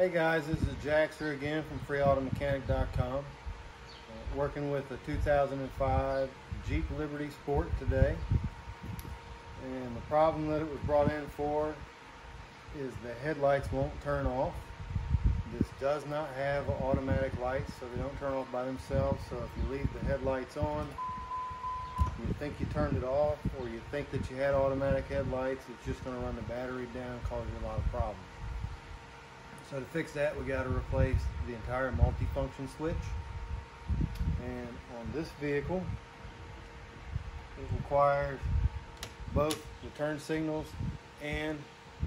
Hey guys, this is Jaxer again from FreeAutomechanic.com. Uh, working with a 2005 Jeep Liberty Sport today. And the problem that it was brought in for is the headlights won't turn off. This does not have automatic lights, so they don't turn off by themselves. So if you leave the headlights on, you think you turned it off, or you think that you had automatic headlights, it's just going to run the battery down and cause you a lot of problems. So to fix that, we got to replace the entire multifunction switch. And on this vehicle, it requires both the turn signals and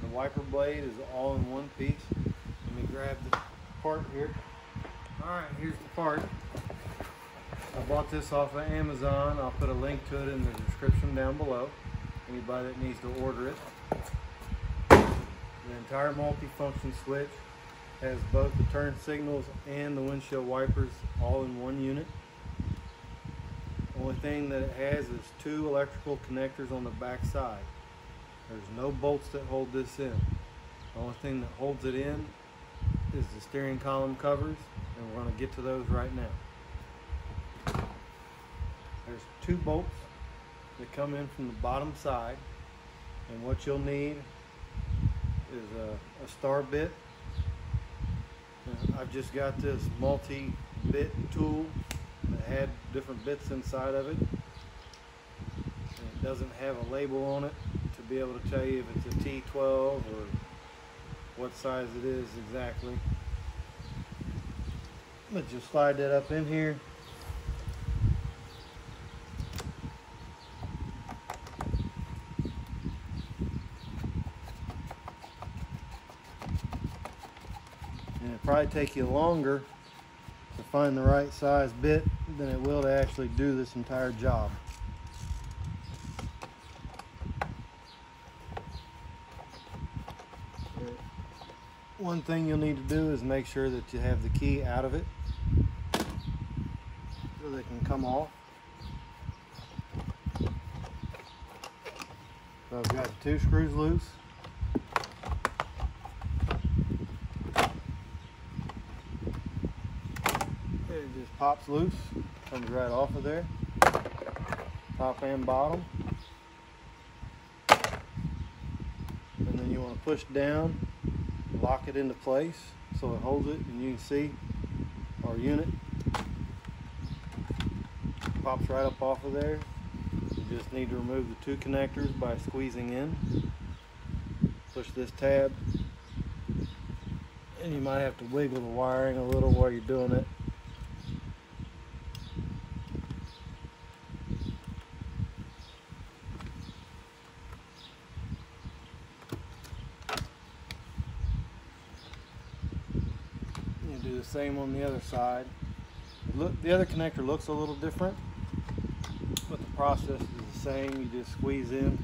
the wiper blade is all in one piece. Let me grab the part here. All right, here's the part. I bought this off of Amazon. I'll put a link to it in the description down below. Anybody that needs to order it. The entire multifunction switch has both the turn signals and the windshield wipers all in one unit. Only thing that it has is two electrical connectors on the back side. There's no bolts that hold this in. The only thing that holds it in is the steering column covers, and we're going to get to those right now. There's two bolts that come in from the bottom side, and what you'll need is a, a star bit I've just got this multi-bit tool that had different bits inside of it. And it doesn't have a label on it to be able to tell you if it's a T12 or what size it is exactly. Let's just slide that up in here. Probably take you longer to find the right size bit than it will to actually do this entire job. One thing you'll need to do is make sure that you have the key out of it so they can come off. So I've got two screws loose. Pops loose, comes right off of there, top and bottom. And then you want to push down, lock it into place so it holds it and you can see our unit pops right up off of there. You just need to remove the two connectors by squeezing in. Push this tab and you might have to wiggle the wiring a little while you're doing it. Same on the other side. Look, the other connector looks a little different, but the process is the same. You just squeeze in.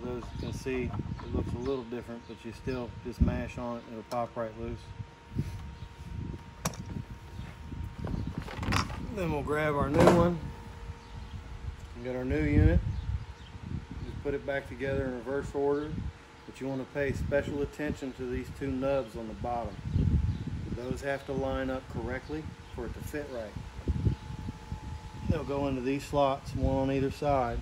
For those you can see, it looks a little different, but you still just mash on it, it'll pop right loose. Then we'll grab our new one and get our new unit. Just put it back together in reverse order, but you want to pay special attention to these two nubs on the bottom. Those have to line up correctly for it to fit right. They'll go into these slots, one on either side.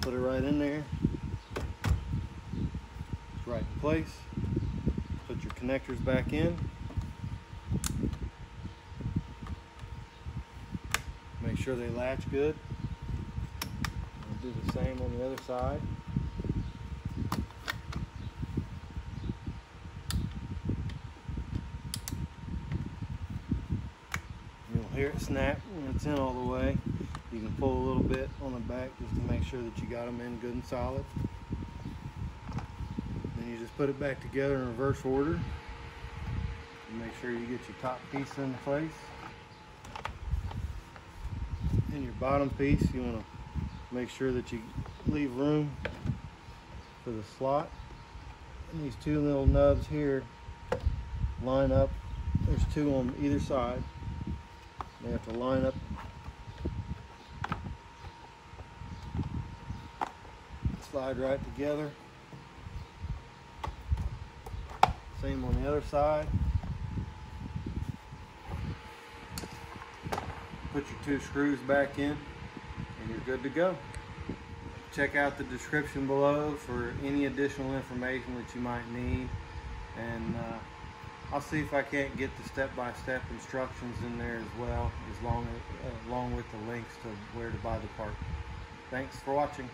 Put it right in there. It's right in place. Put your connectors back in. Make sure they latch good. do the same on the other side. Hear it snap when it's in all the way. You can pull a little bit on the back just to make sure that you got them in good and solid. Then you just put it back together in reverse order. And make sure you get your top piece in place. And your bottom piece, you want to make sure that you leave room for the slot. And these two little nubs here line up. There's two on either side. They have to line up. Slide right together. Same on the other side. Put your two screws back in and you're good to go. Check out the description below for any additional information that you might need. And uh, I'll see if I can't get the step-by-step -step instructions in there as well, as long uh, along with the links to where to buy the part. Thanks for watching.